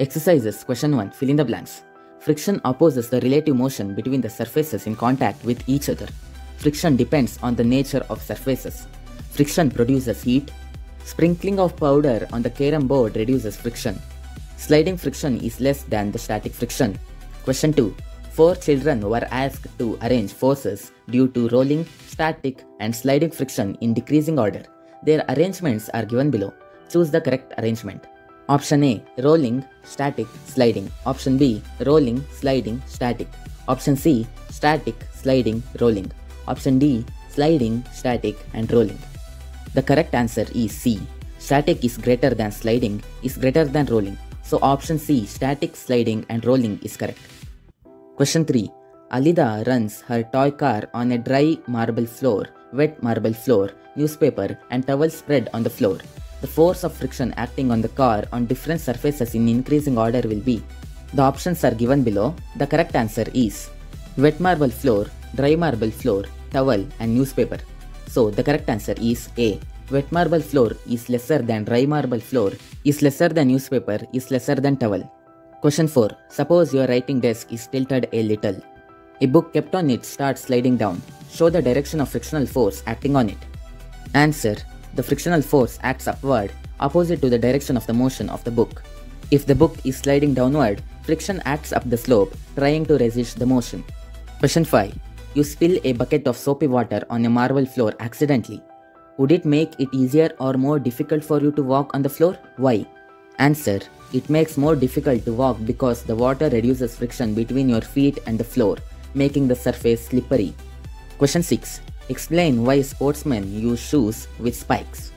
Exercises Question 1 Fill in the blanks. Friction opposes the relative motion between the surfaces in contact with each other. Friction depends on the nature of surfaces. Friction produces heat. Sprinkling of powder on the carom board reduces friction. Sliding friction is less than the static friction. Question 2. Four children were asked to arrange forces due to rolling, static, and sliding friction in decreasing order. Their arrangements are given below. Choose the correct arrangement. Option A rolling, static, sliding. Option B rolling, sliding, static. Option C static, sliding, rolling. Option D sliding, static, and rolling. The correct answer is C. Static is greater than sliding is greater than rolling. So option C static, sliding, and rolling is correct. Question 3. Alida runs her toy car on a dry marble floor, wet marble floor, newspaper, and towel spread on the floor. The force of friction acting on the car on different surfaces in increasing order will be. The options are given below. The correct answer is wet marble floor, dry marble floor, towel, and newspaper. So the correct answer is A. Wet marble floor is lesser than dry marble floor, is lesser than newspaper, is lesser than towel. Question 4. Suppose your writing desk is tilted a little. A book kept on it starts sliding down. Show the direction of frictional force acting on it. Answer. The frictional force acts upward, opposite to the direction of the motion of the book. If the book is sliding downward, friction acts up the slope, trying to resist the motion. Question 5. You spill a bucket of soapy water on a marble floor accidentally. Would it make it easier or more difficult for you to walk on the floor? Why? Answer. It makes more difficult to walk because the water reduces friction between your feet and the floor, making the surface slippery. Question 6. Explain why sportsmen use shoes with spikes.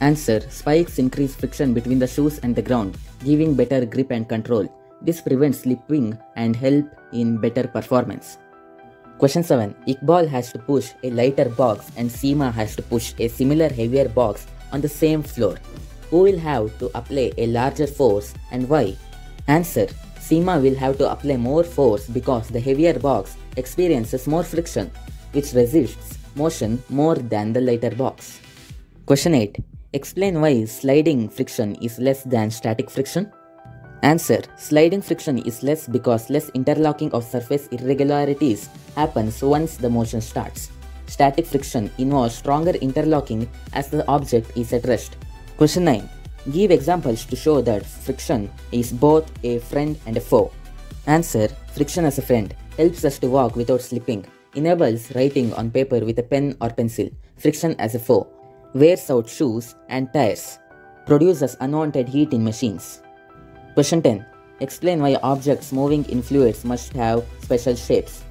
Answer. Spikes increase friction between the shoes and the ground, giving better grip and control. This prevents slipping and help in better performance. Question 7. Iqbal has to push a lighter box and Seema has to push a similar heavier box on the same floor. Who will have to apply a larger force and why? Answer. Seema will have to apply more force because the heavier box experiences more friction, which resists motion more than the lighter box. Question 8. Explain why sliding friction is less than static friction. Answer. Sliding friction is less because less interlocking of surface irregularities happens once the motion starts. Static friction involves stronger interlocking as the object is at rest. Question 9. Give examples to show that friction is both a friend and a foe. Answer. Friction as a friend helps us to walk without slipping, enables writing on paper with a pen or pencil. Friction as a foe wears out shoes and tires, produces unwanted heat in machines. Question 10. Explain why objects moving in fluids must have special shapes.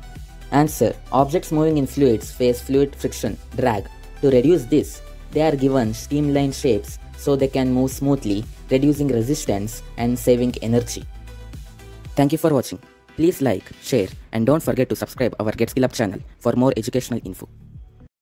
Answer. Objects moving in fluids face fluid friction, drag. To reduce this, they are given streamlined shapes so they can move smoothly, reducing resistance and saving energy. Thank you for watching. Please like, share and don't forget to subscribe our Get Skill Up channel for more educational info.